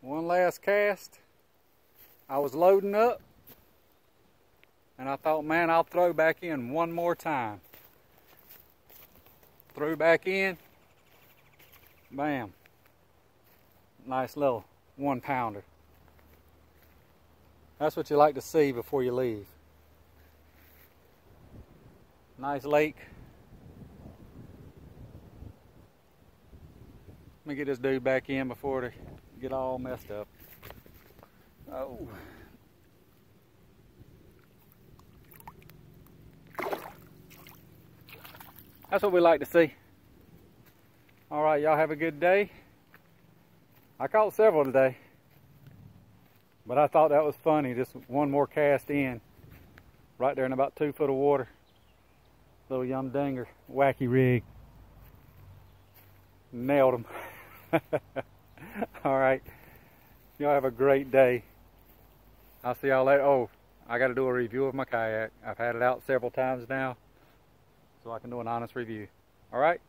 One last cast. I was loading up and I thought, man, I'll throw back in one more time. Threw back in. Bam. Nice little one pounder. That's what you like to see before you leave. Nice lake. Let me get this dude back in before they get all messed up. Oh. That's what we like to see. All right, y'all have a good day. I caught several today, but I thought that was funny. Just one more cast in, right there in about two foot of water. Little Yum Dinger, wacky rig. Nailed him. Y'all have a great day. I'll see y'all later. Oh, I got to do a review of my kayak. I've had it out several times now, so I can do an honest review. All right.